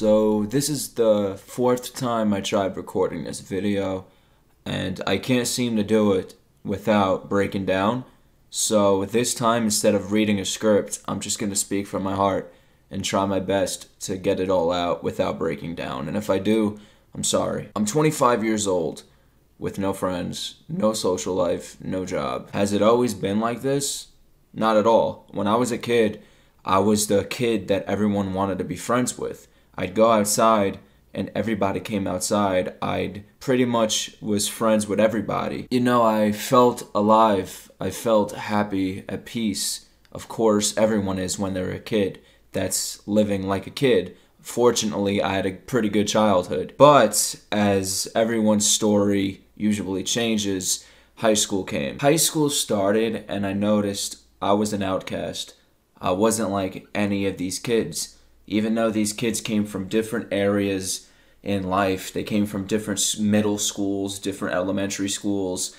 So this is the fourth time I tried recording this video and I can't seem to do it without breaking down. So this time instead of reading a script, I'm just going to speak from my heart and try my best to get it all out without breaking down. And if I do, I'm sorry. I'm 25 years old with no friends, no social life, no job. Has it always been like this? Not at all. When I was a kid, I was the kid that everyone wanted to be friends with. I'd go outside and everybody came outside. I'd pretty much was friends with everybody. You know, I felt alive. I felt happy, at peace. Of course, everyone is when they're a kid that's living like a kid. Fortunately, I had a pretty good childhood. But as everyone's story usually changes, high school came. High school started and I noticed I was an outcast. I wasn't like any of these kids even though these kids came from different areas in life, they came from different middle schools, different elementary schools.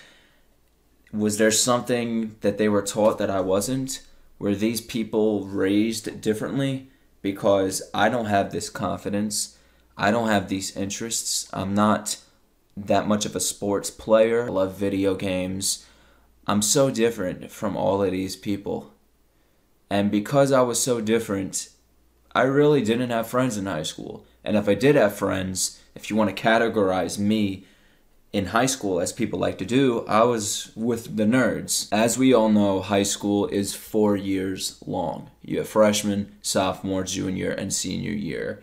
Was there something that they were taught that I wasn't? Were these people raised differently? Because I don't have this confidence. I don't have these interests. I'm not that much of a sports player. I love video games. I'm so different from all of these people. And because I was so different, I really didn't have friends in high school. And if I did have friends, if you want to categorize me in high school, as people like to do, I was with the nerds. As we all know, high school is four years long. You have freshman, sophomore, junior, and senior year.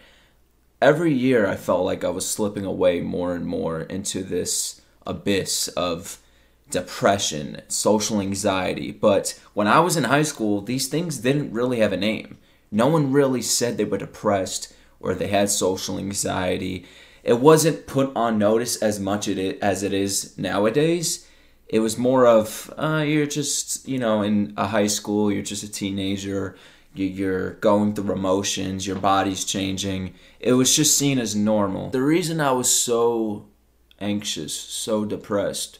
Every year, I felt like I was slipping away more and more into this abyss of depression, social anxiety. But when I was in high school, these things didn't really have a name. No one really said they were depressed or they had social anxiety. It wasn't put on notice as much as it is nowadays. It was more of uh, you're just you know in a high school, you're just a teenager, you're going through emotions, your body's changing. It was just seen as normal. The reason I was so anxious, so depressed,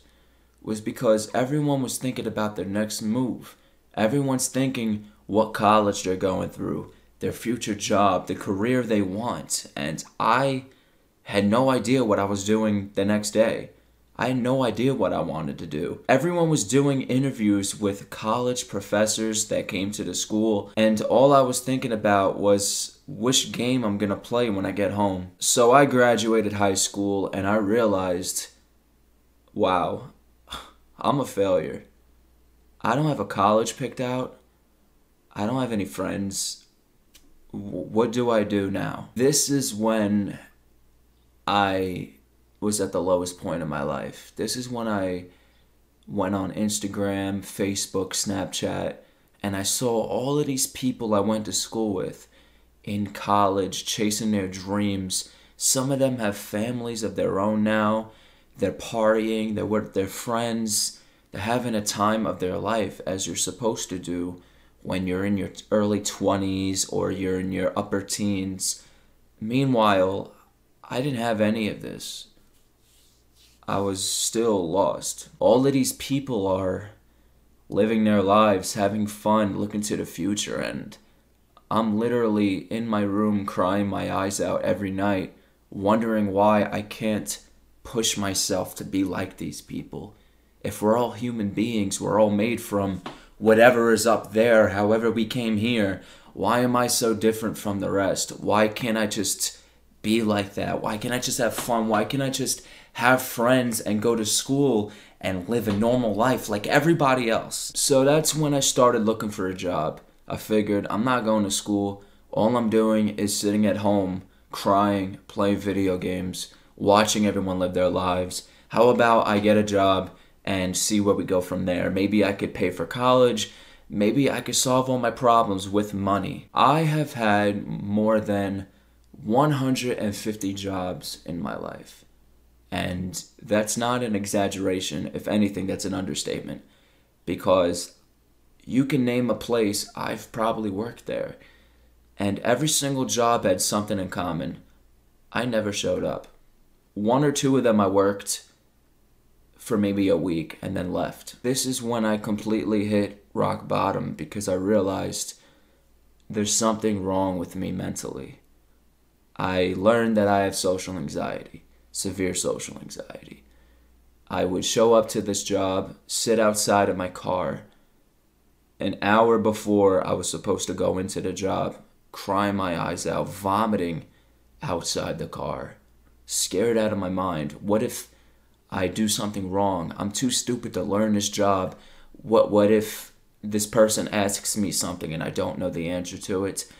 was because everyone was thinking about their next move. Everyone's thinking, what college they're going through, their future job, the career they want. And I had no idea what I was doing the next day. I had no idea what I wanted to do. Everyone was doing interviews with college professors that came to the school, and all I was thinking about was which game I'm gonna play when I get home. So I graduated high school and I realized wow, I'm a failure. I don't have a college picked out. I don't have any friends. What do I do now? This is when I was at the lowest point in my life. This is when I went on Instagram, Facebook, Snapchat, and I saw all of these people I went to school with in college chasing their dreams. Some of them have families of their own now. They're partying, they're with their friends, they're having a time of their life as you're supposed to do when you're in your early 20s or you're in your upper teens. Meanwhile, I didn't have any of this. I was still lost. All of these people are living their lives, having fun, looking to the future, and I'm literally in my room crying my eyes out every night, wondering why I can't push myself to be like these people. If we're all human beings, we're all made from whatever is up there, however we came here, why am I so different from the rest? Why can't I just be like that? Why can't I just have fun? Why can't I just have friends and go to school and live a normal life like everybody else? So that's when I started looking for a job. I figured I'm not going to school. All I'm doing is sitting at home, crying, playing video games, watching everyone live their lives. How about I get a job and see where we go from there. Maybe I could pay for college. Maybe I could solve all my problems with money. I have had more than 150 jobs in my life. And that's not an exaggeration. If anything, that's an understatement. Because you can name a place, I've probably worked there. And every single job had something in common. I never showed up. One or two of them I worked for maybe a week and then left. This is when I completely hit rock bottom because I realized there's something wrong with me mentally. I learned that I have social anxiety, severe social anxiety. I would show up to this job, sit outside of my car, an hour before I was supposed to go into the job, crying my eyes out, vomiting outside the car, scared out of my mind. What if I do something wrong? I'm too stupid to learn this job. What what if this person asks me something and I don't know the answer to it?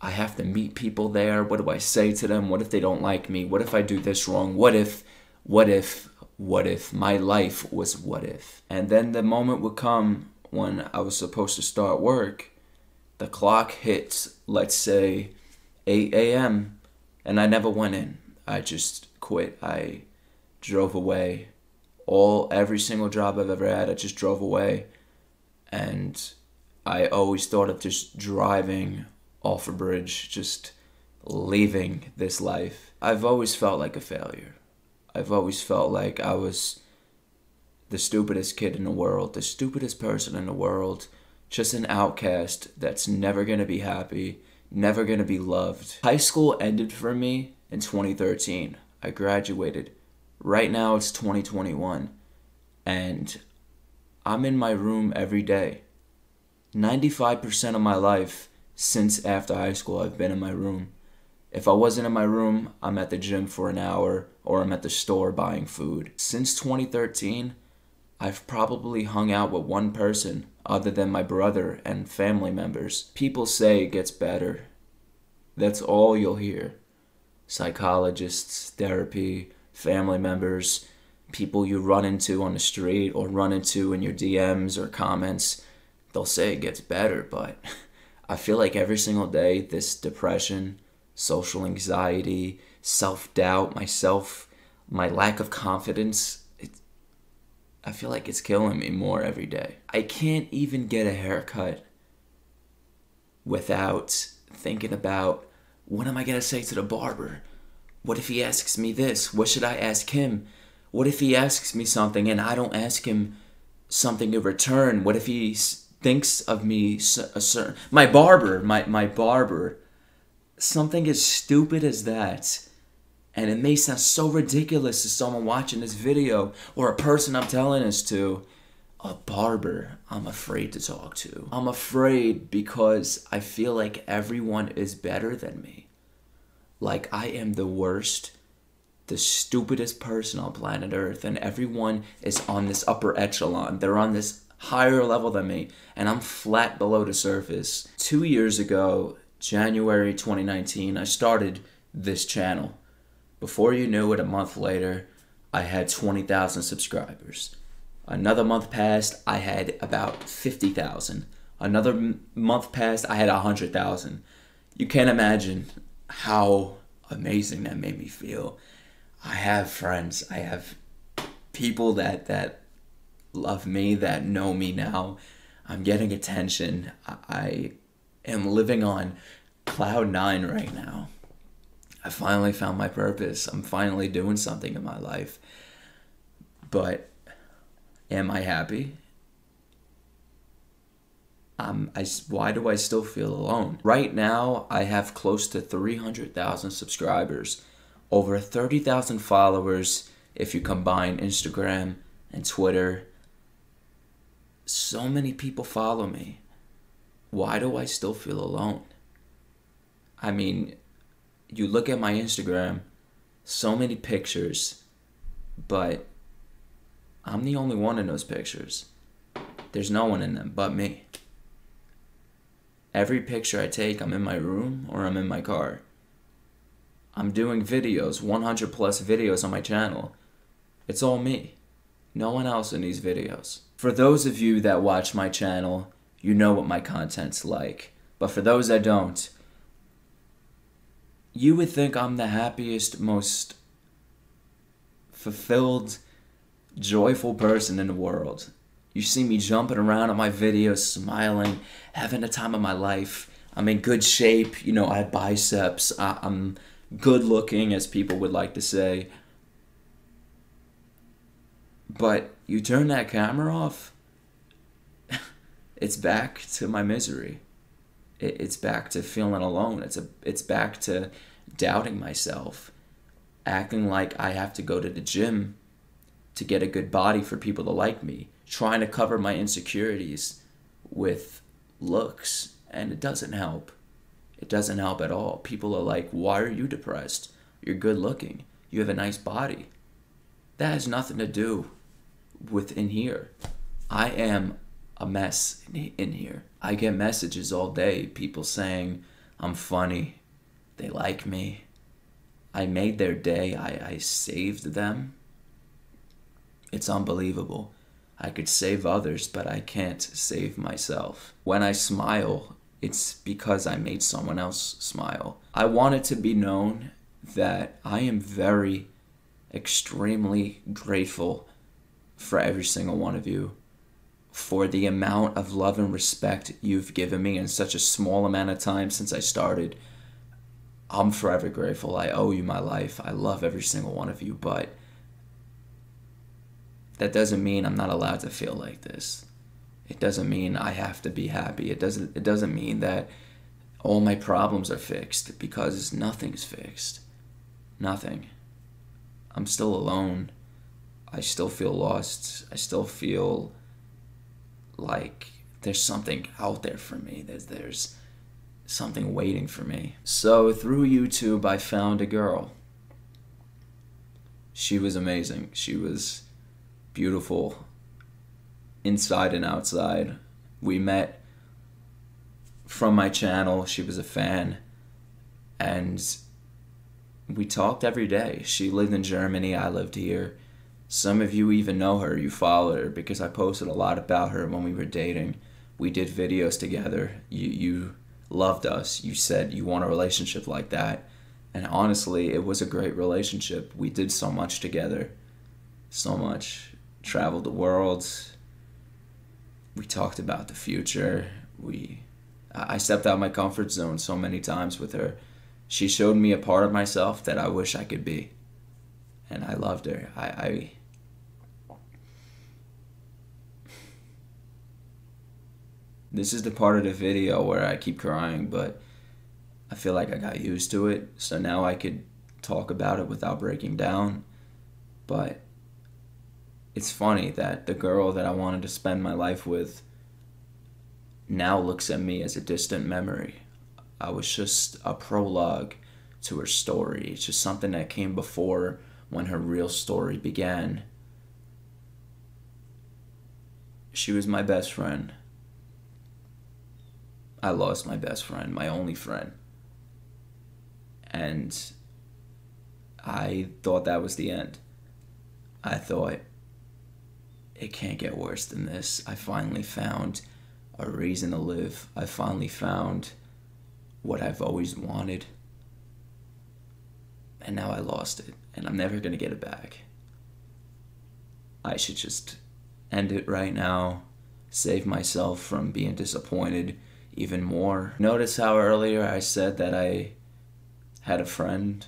I have to meet people there. What do I say to them? What if they don't like me? What if I do this wrong? What if what if what if my life was what if? And then the moment would come when I was supposed to start work, the clock hits, let's say, 8 a.m., and I never went in. I just quit. I drove away. All every single job I've ever had, I just drove away, and I always thought of just driving off a bridge, just leaving this life. I've always felt like a failure. I've always felt like I was the stupidest kid in the world, the stupidest person in the world, just an outcast that's never gonna be happy, never gonna be loved. High school ended for me in 2013. I graduated. Right now it's 2021, and I'm in my room every day. 95% of my life since after high school, I've been in my room. If I wasn't in my room, I'm at the gym for an hour or I'm at the store buying food. Since 2013, I've probably hung out with one person other than my brother and family members. People say it gets better. That's all you'll hear. Psychologists, therapy, family members, people you run into on the street or run into in your DMs or comments, they'll say it gets better, but I feel like every single day this depression, social anxiety, self doubt, myself, my lack of confidence, it, I feel like it's killing me more every day. I can't even get a haircut without thinking about what am I going to say to the barber? What if he asks me this? What should I ask him? What if he asks me something and I don't ask him something in return? What if he thinks of me a certain my barber, my my barber, something as stupid as that and it may sound so ridiculous to someone watching this video or a person I'm telling this to. A barber I'm afraid to talk to. I'm afraid because I feel like everyone is better than me. Like I am the worst, the stupidest person on planet Earth, and everyone is on this upper echelon. They're on this higher level than me, and I'm flat below the surface. Two years ago, January 2019, I started this channel before you knew it, a month later, I had 20,000 subscribers. Another month passed, I had about 50,000. Another month passed, I had 100,000. You can't imagine how amazing that made me feel. I have friends, I have people that that love me, that know me now. I'm getting attention. I am living on cloud 9 right now. I finally found my purpose. I'm finally doing something in my life. But am I happy? Um, I, why do I still feel alone? Right now, I have close to 300,000 subscribers, over 30,000 followers if you combine Instagram and Twitter. So many people follow me. Why do I still feel alone? I mean, you look at my Instagram, so many pictures, but I'm the only one in those pictures. There's no one in them but me. Every picture I take, I'm in my room or I'm in my car. I'm doing videos, 100 plus videos on my channel. It's all me. No one else in these videos. For those of you that watch my channel, you know what my content's like. But for those that don't, you would think I'm the happiest, most fulfilled, joyful person in the world. You see me jumping around on my videos, smiling, having the time of my life. I'm in good shape. You know, I have biceps. I, am good looking, as people would like to say. But you turn that camera off, it's back to my misery it's back to feeling alone. It's a it's back to doubting myself, acting like I have to go to the gym to get a good body for people to like me, trying to cover my insecurities with looks, and it doesn't help. It doesn't help at all. People are like, Why are you depressed? You're good looking. You have a nice body. That has nothing to do with in here. I am a mess in, here. I get messages all day, people saying I'm funny, they like me. I made their day, I, I saved them. It's unbelievable. I could save others, but I can't save myself. When I smile, it's because I made someone else smile. I want it to be known that I am very, extremely grateful for every single one of you for the amount of love and respect you've given me in such a small amount of time since I started. I'm forever grateful. I owe you my life. I love every single one of you, but that doesn't mean I'm not allowed to feel like this. It doesn't mean I have to be happy. It doesn't it doesn't mean that all my problems are fixed because nothing's fixed. Nothing. I'm still alone. I still feel lost. I still feel like there's something out there for me. There's there's something waiting for me. So through YouTube I found a girl. She was amazing. She was beautiful inside and outside. We met from my channel. She was a fan and we talked every day. She lived in Germany, I lived here. Some of you even know her, you followed her because I posted a lot about her when we were dating. We did videos together. You you loved us. You said you want a relationship like that. And honestly, it was a great relationship. We did so much together. So much. Traveled the world. We talked about the future. We I stepped out my comfort zone so many times with her. She showed me a part of myself that I wish I could be. And I loved her. I, I This is the part of the video where I keep crying, but I feel like I got used to it, so now I could talk about it without breaking down. But it's funny that the girl that I wanted to spend my life with now looks at me as a distant memory. I was just a prologue to her story. It's just something that came before when her real story began. She was my best friend. I lost my best friend, my only friend. And I thought that was the end. I thought it can't get worse than this. I finally found a reason to live. I finally found what I've always wanted. And now I lost it, and I'm never going to get it back. I should just end it right now, save myself from being disappointed even more. Notice how earlier I said that I had a friend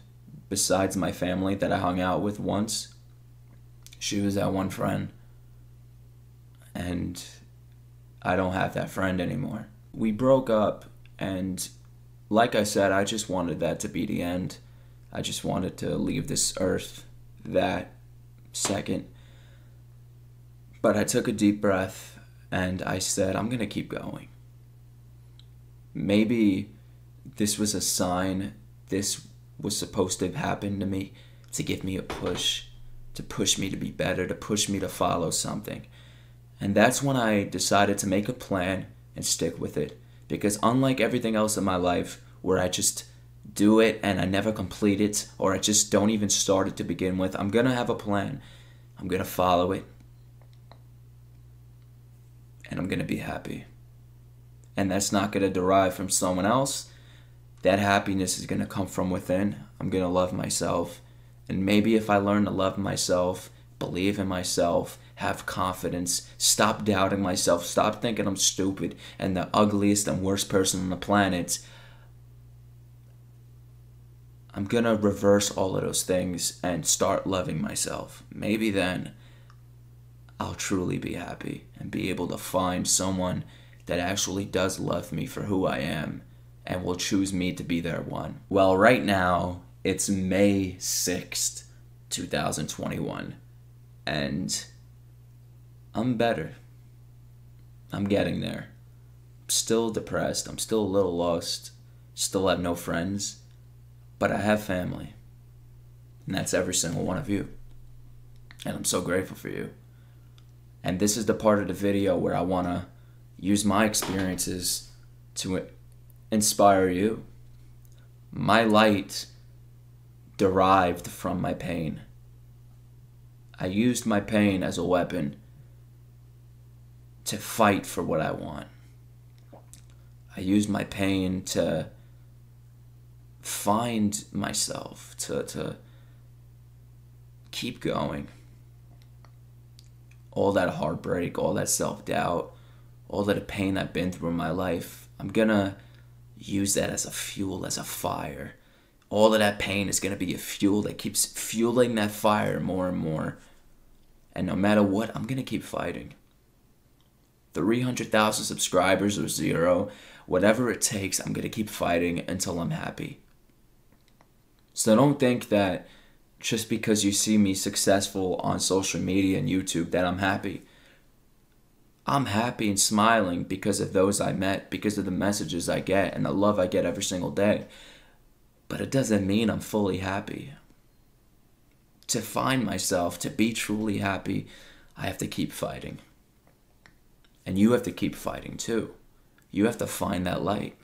besides my family that I hung out with once. She was that one friend. And I don't have that friend anymore. We broke up, and like I said, I just wanted that to be the end. I just wanted to leave this earth that second. But I took a deep breath and I said, I'm going to keep going maybe this was a sign this was supposed to happen to me to give me a push to push me to be better to push me to follow something and that's when i decided to make a plan and stick with it because unlike everything else in my life where i just do it and i never complete it or i just don't even start it to begin with i'm gonna have a plan i'm gonna follow it and i'm gonna be happy and that's not going to derive from someone else. That happiness is going to come from within. I'm going to love myself. And maybe if I learn to love myself, believe in myself, have confidence, stop doubting myself, stop thinking I'm stupid and the ugliest and worst person on the planet, I'm to reverse all of those things and start loving myself. Maybe then I'll truly be happy and be able to find someone that actually does love me for who I am and will choose me to be their one. Well, right now, it's May 6th, 2021, and I'm better. I'm getting there. I'm Still depressed, I'm still a little lost, still have no friends, but I have family. And that's every single one of you. And I'm so grateful for you. And this is the part of the video where I want to use my experiences to inspire you. My light derived from my pain. I used my pain as a weapon to fight for what I want. I use my pain to find myself, to, to keep going. All that heartbreak, all that self doubt, all that pain I've been through in my life, I'm gonna use that as a fuel, as a fire. All of that pain is gonna be a fuel that keeps fueling that fire more and more. And no matter what, I'm gonna keep fighting. 300,000 subscribers or zero, whatever it takes, I'm gonna keep fighting until I'm happy. So don't think that just because you see me successful on social media and YouTube that I'm happy. I'm happy and smiling because of those I met, because of the messages I get and the love I get every single day. But it doesn't mean I'm fully happy. To find myself, to be truly happy, I have to keep fighting. And you have to keep fighting too. You have to find that light.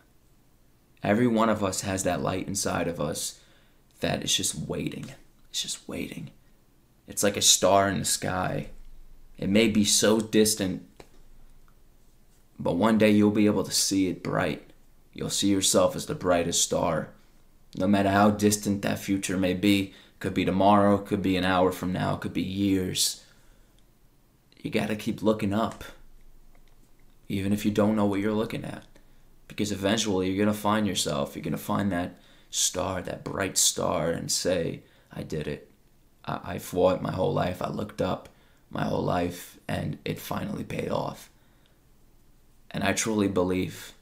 Every one of us has that light inside of us that is just waiting. It's just waiting. It's like a star in the sky. It may be so distant, but one day you'll be able to see it bright. You'll see yourself as the brightest star. No matter how distant that future may be, could be tomorrow, could be an hour from now, could be years. You gotta keep looking up, even if you don't know what you're looking at. Because eventually you're gonna find yourself, you're gonna find that star, that bright star, and say, I did it. I, I fought my whole life. I looked up my whole life, and it finally paid off. And I truly believe,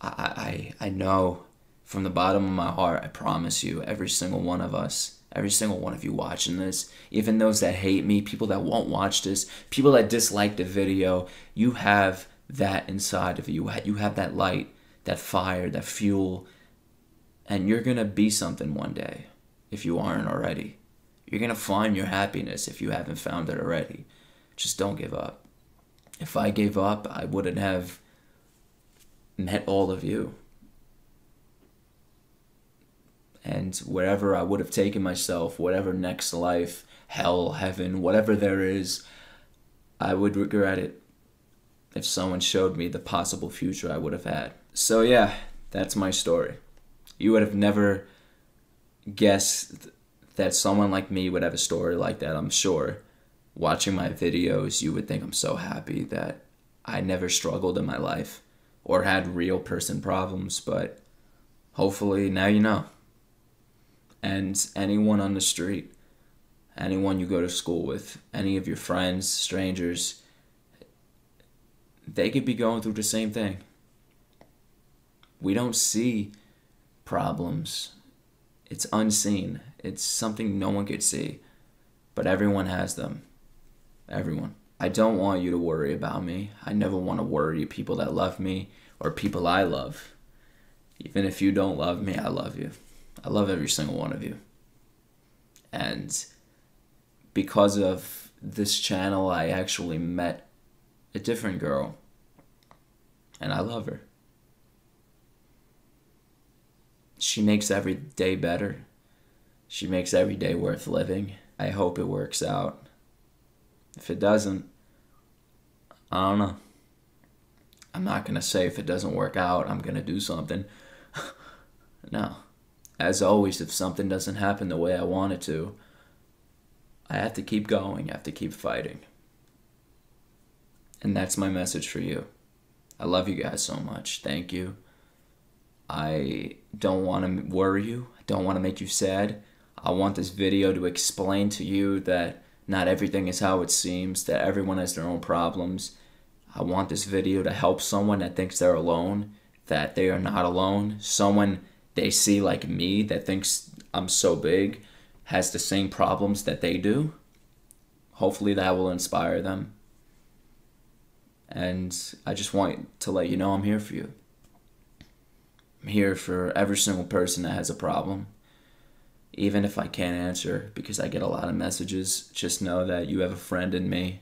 I, I, I know from the bottom of my heart, I promise you, every single one of us, every single one of you watching this, even those that hate me, people that won't watch this, people that dislike the video, you have that inside of you. You have that light, that fire, that fuel, and you're going to be something one day if you aren't already. You're going to find your happiness if you haven't found it already. Just don't give up. If I gave up, I wouldn't have met all of you. And wherever I would have taken myself, whatever next life, hell, heaven, whatever there is, I would regret it if someone showed me the possible future I would have had. So, yeah, that's my story. You would have never guessed that someone like me would have a story like that, I'm sure. Watching my videos, you would think I'm so happy that I never struggled in my life or had real person problems, but hopefully now you know. And anyone on the street, anyone you go to school with, any of your friends, strangers, they could be going through the same thing. We don't see problems it's unseen. It's something no one could see. But everyone has them. Everyone. I don't want you to worry about me. I never want to worry people that love me or people I love. Even if you don't love me, I love you. I love every single one of you. And because of this channel, I actually met a different girl. And I love her she makes every day better. She makes every day worth living. I hope it works out. If it doesn't, I don't know. I'm not going to say if it doesn't work out, I'm going to do something. no. As always, if something doesn't happen the way I want it to, I have to keep going, I have to keep fighting. And that's my message for you. I love you guys so much. Thank you. I don't want to worry you. I don't want to make you sad. I want this video to explain to you that not everything is how it seems, that everyone has their own problems. I want this video to help someone that thinks they're alone, that they are not alone. Someone they see like me that thinks I'm so big has the same problems that they do. Hopefully, that will inspire them. And I just want to let you know I'm here for you. I'm here for every single person that has a problem. Even if I can't answer because I get a lot of messages, just know that you have a friend in me.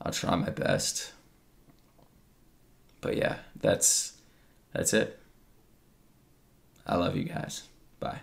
I'll try my best. But yeah, that's that's it. I love you guys. Bye.